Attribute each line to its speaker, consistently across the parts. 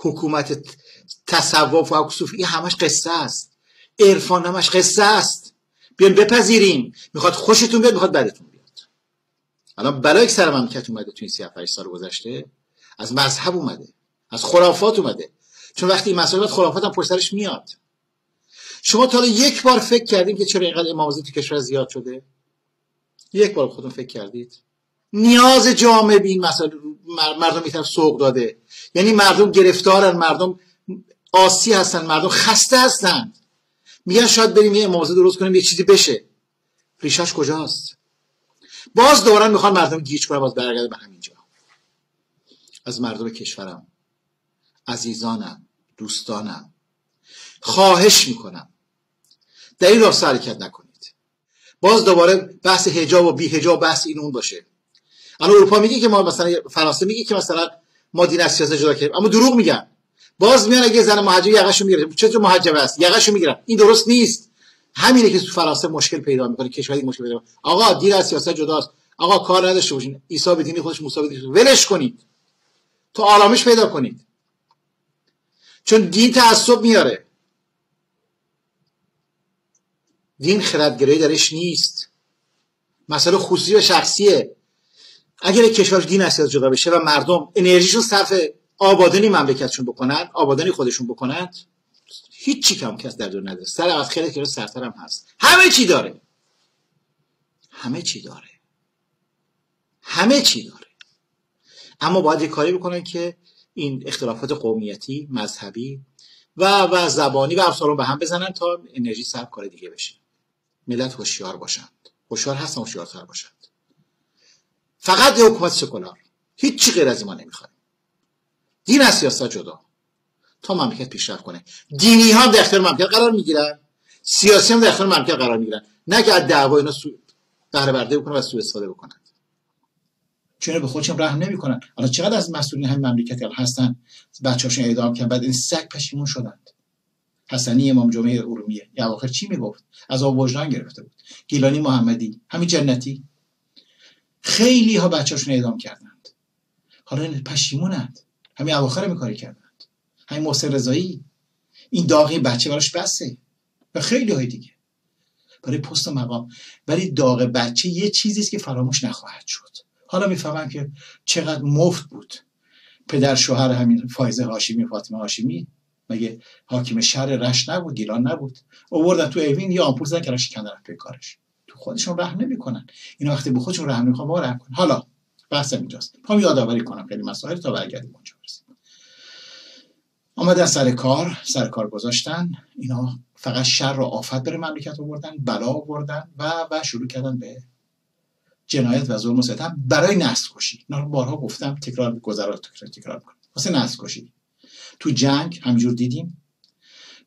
Speaker 1: حکومت تصوف و صوفی همش قصه است. عرفان همش قصه است. بیان بپذیریم. می‌خواد خوشتون بیاد می‌خواد بدتون بیاد. الان بلای سر مملکت اومده تو این 38 سال گذشته از مذهب اومده از خرافات اومده. چون وقتی این مسائل خرافات هم پشت میاد. شما تا یک بار فکر کردیم که چرا اینقدر امامزاده تو کشور زیاد شده؟ یک بار خودتون فکر کردید. نیاز جامعه به این مسائل مردم می‌تونن سوق داده. یعنی مردم گرفتارن مردم آسی هستن مردم خسته هستن. میگن شاید بریم یه امامزاده درست کنیم یه چیزی بشه. ریشش کجاست؟ باز دوباره می‌خوان مردم گیج کنن باز برگرده به همینجا. از مردم کشورم عزیزانم دوستانم. خواهش می‌کنم. در این راسته حرکت نکنید. باز دوباره بحث هجاب و بی هجاب بحث این اون باشه. الان اروپا میگه که ما مثلا فرانسه میگه که مثلا ما دین از سیاست جدا کردیم. اما دروغ میگن. باز میان اگه زن مهاجر یقهشو می‌گیره. چطور محجب است؟ یقهشو می‌گیرن. این درست نیست. همینه که تو فرانسه مشکل پیدا می‌کنه کشوری مشکل پیدا آقا دین از سیاست جداست. آقا کار نداشته باشین. عیسی به دین خودش موسی به ولش کنید. تو آرامش پیدا کنید. چون دین تعصب میاره. دین خردگرایی درش نیست. مسئله خصوصی و شخصیه. اگر کشور دین از جدا بشه و مردم انرژیشون صرف آبادانی مملکتشون بکنن آبادانی خودشون بکنند هیچی کم کس در دور نداره. سر از خیلی که سرتر هم هست. همه چی داره. همه چی داره. همه چی داره. اما باید یه کاری بکنن که این اختلافات قومیتی مذهبی و و زبانی و افسارون به هم بزنن تا انرژی سر کار دیگه بشه. ملت هوشیار باشند. هوشیار هستن هوشیارتر باشند. فقط یه حکومت سکولار. هیچی غیر از ما نمی‌خوایم دین از سیاست جدا. تا مملکت پیشرفت کنه. دینی ها در اختیار مملکت قرار می‌گیرن. سیاسی هم در اختیار مملکت قرار می‌گیرن. نه که از دعوا اینا سو... بهره برده بکنن و سوء استفاده بکنن. چون به خودشون رحم نمی‌کنن. حالا چقدر از مسئولین همین مملکت هستن؟ بچه‌هاشون اعدام کردن بعد این سگ پشیمون شدند. حسنی امام جمعه ارومیه. یا آخر چی می‌گفت؟ از آب وجدان گرفته بود. گیلانی محمدی. همین جنتی؟ خیلی ها بچه‌هاشون اعدام کردند. حالا این پشیمونند. همین اواخر میکاری کردند. همین محسن رضایی. این داغی بچه براش بسه. و خیلی های دیگه. برای پست و مقام. ولی داغ بچه یه چیزی است که فراموش نخواهد شد. حالا می‌فهمم که چقدر مفت بود. پدر شوهر همین فایزه هاشمی فاطمه هاشمی. مگه حاکم شهر رش نبود گیلان نبود. اووردن تو اوین یا آمپول زدن که کندن توی کارش. خودشون رحم نمی‌کنن. اینا وقتی به خودشون رحم نمی‌کنن ما رحم کنن حالا بحث اینجاست. پام یادآوری کنم. خیلی مسائل تا برگردیم اونجا برسیم. آمدن سر کار. سر کار گذاشتن. اینا فقط شر و آفت بره مملکت آوردن بلا آوردن و و شروع کردن به جنایت و ظلم و ستم برای نسل کشی اینا رو بارها گفتم. تکرار گذرات تکرار تکرار می‌کنم. واسه نسل کشی تو جنگ همینجور دیدیم.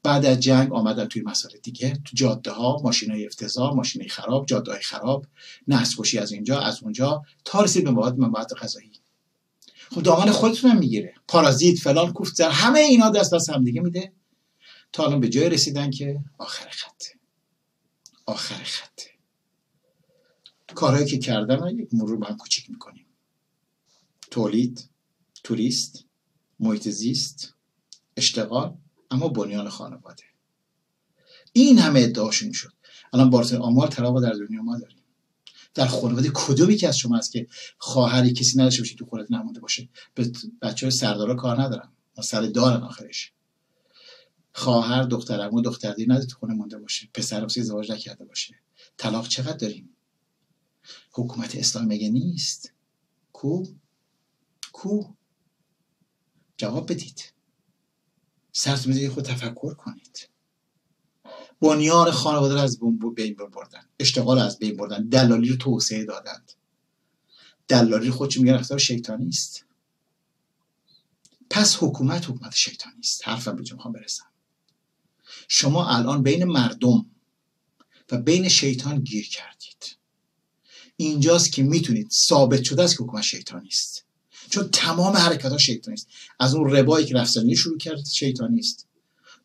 Speaker 1: بعد از جنگ آمدن توی مسائل دیگه تو جاده ها ماشین های افتضاح ماشین خراب جاده های خراب نسل از اینجا از اونجا تا رسید به مواد مواد غذایی. خب دامن خودتون هم می‌گیره. پارازیت فلان کوفت همه اینا دست دست هم دیگه میده. تا الان به جای رسیدن که آخر خطه آخر خطه کارهایی که کردن رو یک مرور با هم کوچیک می‌کنیم. تولید توریست محیط زیست اشتغال. اما بنیان خانواده. این همه ادعاشون شد. الان بارتن آمار طلاق در دنیا ما داریم. در خانواده کدومی که از شما هست که خواهری کسی نداشته باشه تو خونت نمونده باشه؟ به بچه های سردارا کار ندارن. سر دارن آخرش. خواهر دخترمو دختر دی نداره تو خونه مونده باشه. پسر ازدواج نکرده باشه. طلاق چقدر داریم؟ حکومت اسلام مگه نیست؟ کو؟ کو؟ جواب بدید. بدید خود تفکر کنید. بنیان خانواده رو از بین بردن. اشتغال از بین بردن. دلالی رو توسعه دادند دلالی خودش میگن رفتار شیطانی است. پس حکومت حکومت شیطانی است. حرفم به می‌خوام برسم. شما الان بین مردم و بین شیطان گیر کردید. اینجاست که می‌تونید ثابت شده است که حکومت شیطانی است. چون تمام حرکت ها شیطانی است. از اون ربایی که رفتنی شروع کرد شیطانی است.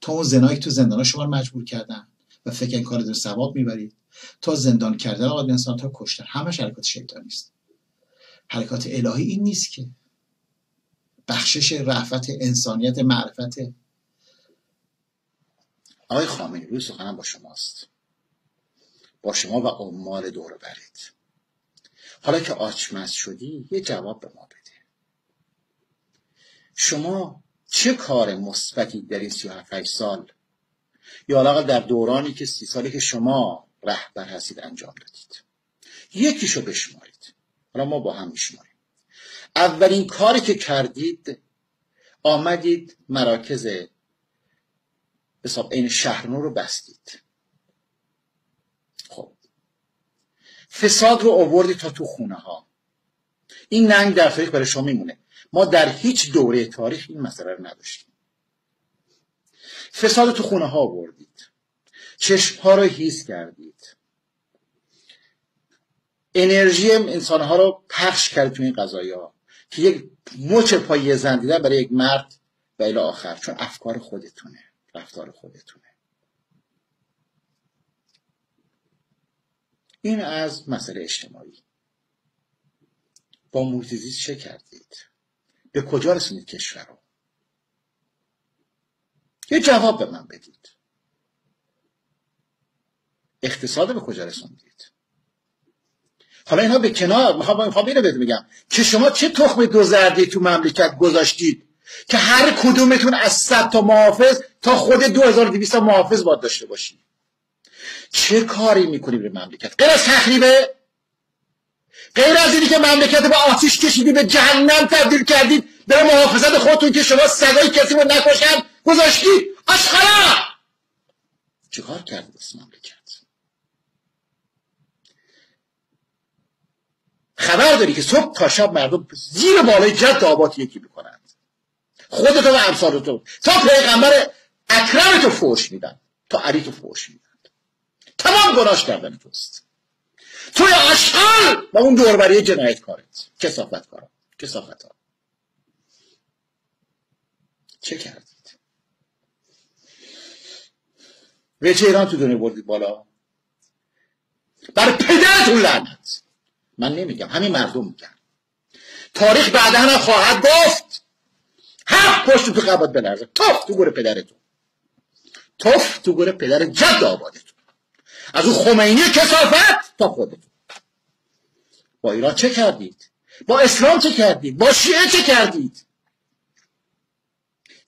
Speaker 1: تا اون زنایی تو زندان شما رو مجبور کردن و فکر کار در ثواب می‌برید. تا زندان کردن آقا انسان تا کشتن. همش حرکات شیطانی است. حرکات الهی این نیست که. بخشش رحفت انسانیت معرفت. آقای خامنه‌ای روی سخنم با شماست. با شما و عمال دور برید. حالا که آچمز شدی یه جواب به ما بده شما چه کار مثبتی در این 37 سال؟ یا حداقل در دورانی که سی سالی که شما رهبر هستید انجام دادید. یکیشو بشمارید. حالا ما با هم میشماریم. اولین کاری که کردید آمدید مراکز حساب این شهرنو رو بستید. خب. فساد رو آوردید تا تو خونه ها این ننگ در تاریخ برای شما میمونه. ما در هیچ دوره تاریخ این مسئله رو نداشتیم. فساد تو خونه ها آوردید چشم ها رو هیز کردید. انرژی انسان ها رو پخش کردید تو این قضایی ها که یک مچ پای زن دیدن برای یک مرد و الی آخر چون افکار خودتونه رفتار خودتونه. این از مسئله اجتماعی. با محیط چه کردید؟ به کجا رسونید کشور رو؟ یه جواب به من بدید. اقتصاد به کجا رسوندید؟ حالا اینها به کنار می‌خوام اینو بهت بگم که شما چه تخم دو زردی تو مملکت گذاشتید که هر کدومتون از صد تا محافظ تا خود 2200 محافظ باید داشته باشید؟ چه کاری می‌کنید به مملکت؟ غیر از تخریبه غیر از اینی که مملکت به آتیش کشیدی به جهنم تبدیل کردید به محافظت خودتون که شما صدای کسی رو نکشن. گذاشتید آشخلا چه کار کردید بس مملکت؟ خبر داری که صبح تا شب مردم زیر بالای جد آبات یکی می‌کنند خودتو و امثالتو. تا پیغمبر اکرم تو فوش میدن. تا علی تو فوش میدن. تمام گناش کردن توست. توی اشغال و اون دوربری جنایت کارت کسافت کارا کسافت ها چه کردید؟ وچه ایران تو دنیا بردید بالا. برای پدرتون لعنت. من نمیگم. همین مردم میگن تاریخ بعدا هم خواهد گفت. هفت پشت تو قبات بلرزه. توف تو گوره پدرتون. توف تو گوره پدر جد آبادتون. از اون خمینی کسافت تا خودتون با ایران چه کردید؟ با اسلام چه کردید؟ با شیعه چه کردید؟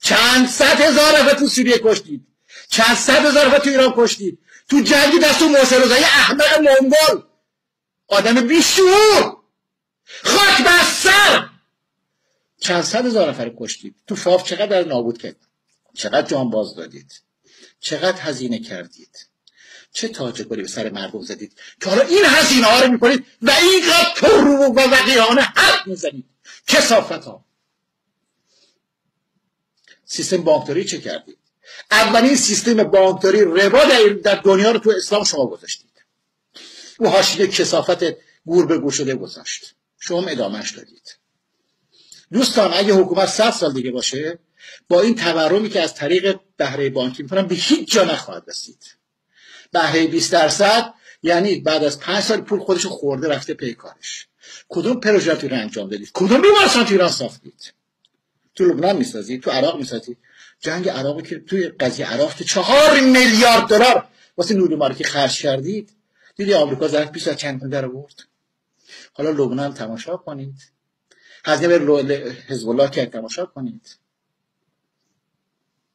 Speaker 1: چند صد هزار نفر تو سوریه کشتید. چند صد هزار نفر تو ایران کشتید. تو جنگی دستو محسن رضایی احمق منگل آدم بیشور خاک بر سر. چند صد هزار نفر کشتید. تو فاف چقدر نابود کرد چقدر جان باز دادید؟ چقدر هزینه کردید؟ چه تاج گلی به سر مردم زدید؟ که حالا این هزینه ها رو می‌کنید و اینقدر پر و وقیانه حرف می‌زنید. کسافت ها سیستم بانکداری چه کردید؟ اولین سیستم بانکداری ربا در دنیا رو تو اسلام شما گذاشتید. او حاشیه کسافت گور به گور شده گذاشت. شما ادامهش دادید. دوستان اگه حکومت صد سال دیگه باشه با این تورمی که از طریق بهره بانکی می‌کنن به هیچ جا نخواهد رسید. بهره 20 درصد یعنی بعد از پنج سال پول خودش خورده رفته پی کارش. کدوم پروژه رو انجام دادید؟ کدوم بیمارستان تو ایران ساختید؟ تو لبنان می‌سازید تو عراق می‌سازید جنگ عراق که توی قضیه عراق که چهار میلیارد دلار واسه نور که خرج کردید دیدی آمریکا ظرف 20 چند در آورد حالا لبنان تماشا کنید. هزینه به حزب الله که تماشا کنید.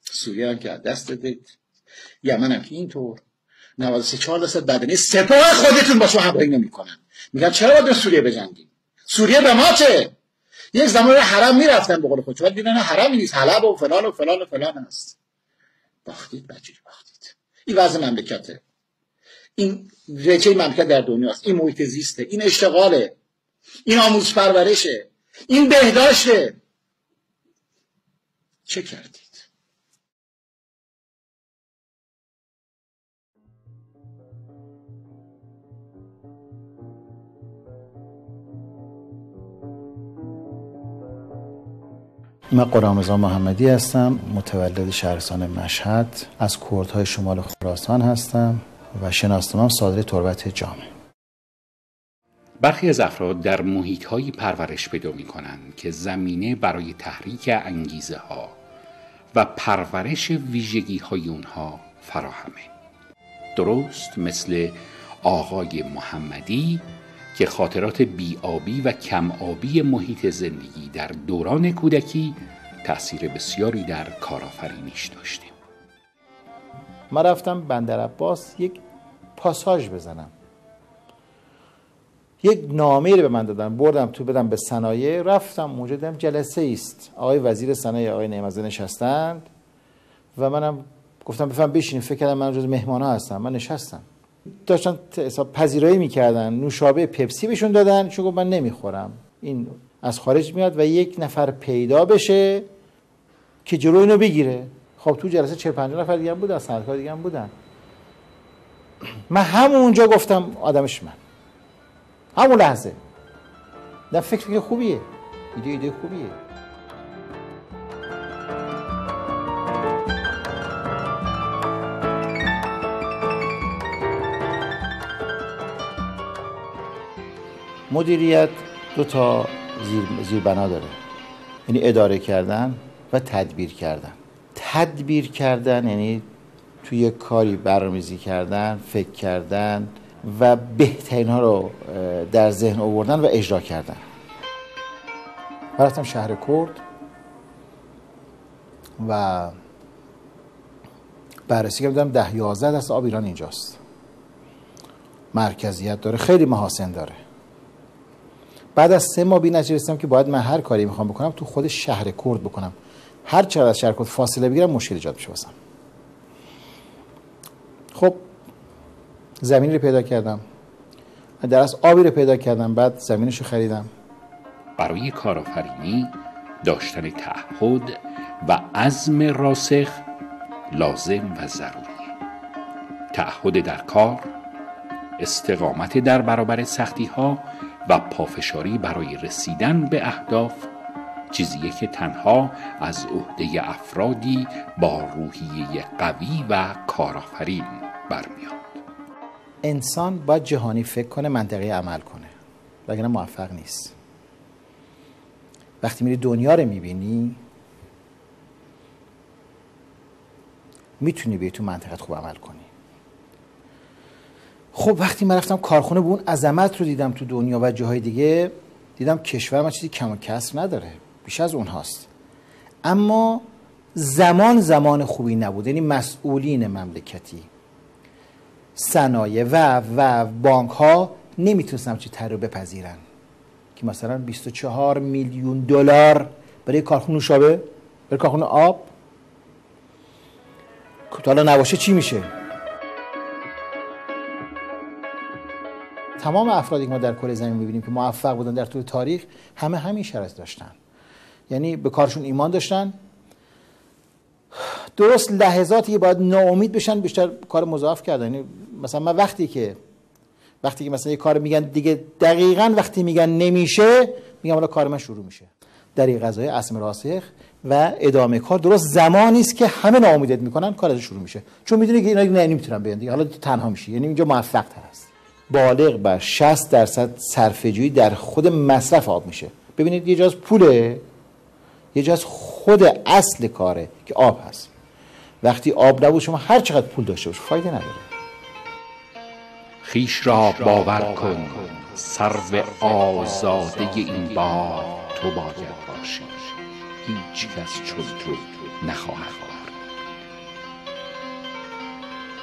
Speaker 1: سوریه هم که دست دادید. یمن هم که اینطور. 93 4 درصد بدنه سپاه خودتون با شما همراهی نمی‌کنن میگن چرا باید به سوریه بجنگیم؟ سوریه به ما چه؟ یک زمان حرم می‌رفتن به قول خودش ولی دیدن حرمی نیست. حلب و فلان و فلان و فلان است. باختید بجوری باختید. این وضع مملکته. این رچه مملکت در دنیاست این محیط زیسته. این اشتغاله. این آموز پرورشه. این بهداشته. چه کردی؟
Speaker 2: من قرامزان محمدی هستم متولد شهرستان مشهد. از کردهای شمال خراسان هستم و شناسنامم صادر تربت جامعه
Speaker 3: برخی از افراد در محیط هایی پرورش پیدا می کنند که زمینه برای تحریک انگیزه ها و پرورش ویژگی های اونها فراهمه. درست مثل آقای محمدی که خاطرات بیابی و کم آبی محیط زندگی در دوران کودکی تأثیر بسیاری در کارآفرینیش داشته
Speaker 1: من رفتم بندر عباس یک پاساژ بزنم. یک نامه رو به من دادن. بردم تو بدم به صنایع رفتم اونجا جلسه است آقای وزیر صنایع آقای نعمزه نشستند و منم گفتم بفهم بشینیم. فکر کردم من جز مهمان ها هستم. من نشستم. داشتن حساب پذیرایی می‌کردن نوشابه پپسی بهشون دادن چون من نمی‌خورم. این از خارج میاد و یک نفر پیدا بشه که جلو اینو بگیره. خب تو جلسه 40 50 نفر دیگه هم بودن سرکار دیگه هم بودن. من همونجا گفتم آدمش من. همون لحظه. در فکر فکر خوبیه. ایده ایده خوبیه. مدیریت دو تا زیر بنا داره. یعنی اداره کردن و تدبیر کردن. تدبیر کردن یعنی توی کاری برنامه‌ریزی کردن فکر کردن و بهترین ها رو در ذهن آوردن و اجرا کردن. رفتم شهر کرد و بررسی کردم ده یازده دست آب ایران اینجاست. مرکزیت داره خیلی محاسن داره. بعد از سه ماه بی رسیدم که باید من هر کاری می‌خوام بکنم تو خود شهر کرد بکنم. هر چقدر از شهر کرد فاصله بگیرم مشکل ایجاد میشه واسم. خب زمین رو پیدا کردم. در از آبی رو پیدا کردم بعد زمینش رو خریدم.
Speaker 3: برای کارآفرینی داشتن تعهد و عزم راسخ لازم و ضروری. تعهد در کار استقامت در برابر سختی ها و پافشاری برای رسیدن به اهداف چیزیه که تنها از عهده افرادی با روحیه قوی و کارآفرین برمیاد.
Speaker 1: انسان باید جهانی فکر کنه منطقی عمل کنه وگرنه موفق نیست. وقتی میری دنیا رو می‌بینی می‌تونی به تو منطقت خوب عمل کنی. خب وقتی من رفتم کارخونه به اون عظمت رو دیدم تو دنیا و جاهای دیگه دیدم کشور ما چیزی کم و کسر نداره بیش از اون هاست اما زمان زمان خوبی نبود یعنی مسئولین مملکتی صنایع و و بانک ها نمی‌تونستن چی تر رو بپذیرن. که مثلا 24 میلیون دلار برای کارخونه نوشابه برای کارخونه آب. که حالا نباشه چی میشه؟ تمام افرادی که ما در کل زمین می‌بینیم که موفق بودن در طول تاریخ همه همین شرط داشتن. یعنی به کارشون ایمان داشتن. درست لحظاتی که باید ناامید بشن بیشتر کار مضاعف کردن. یعنی مثلا من وقتی که وقتی که مثلا یه کار میگن دیگه دقیقا وقتی میگن نمیشه میگم حالا کار من شروع میشه. در این قضایه اسم راسخ و ادامه کار. درست زمانی است که همه ناامیدت می‌کنن کار از شروع میشه. چون می‌دونی که اینا نمی‌تونن بیان دیگه. حالا تنها میشی. یعنی اینجا موفق تر است بالغ بر 60 درصد صرفه در خود مصرف آب میشه. ببینید یه جاز پوله یه جاز خود اصل کاره که آب هست. وقتی آب نبود شما هر چقدر پول داشته باش فایده نداره.
Speaker 3: خیش را باور کن سرو آزاده این با تو باید باشی. هیچ کس چون تو نخواهد.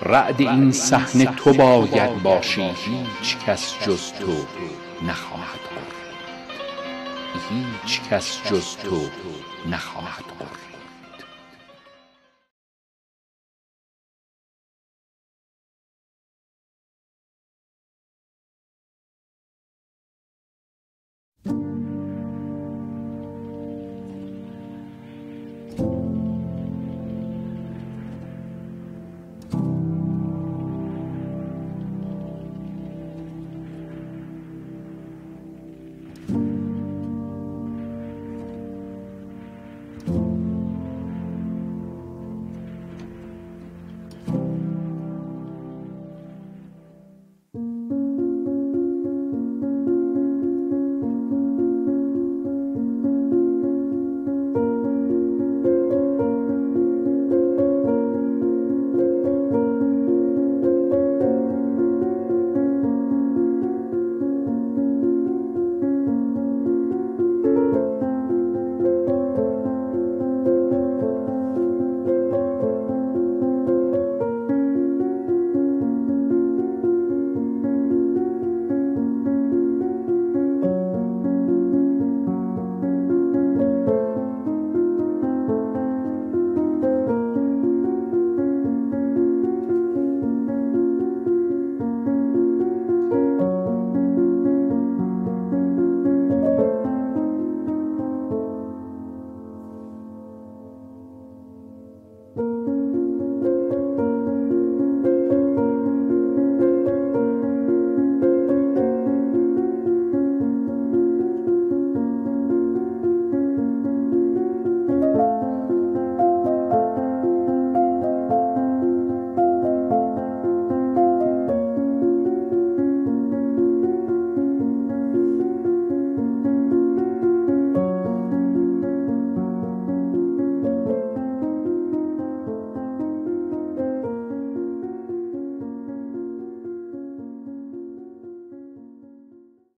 Speaker 3: رعد این صحنه تو باید باشی هیچ کس جز تو نخواهد برد هیچ کس جز تو نخواهد برد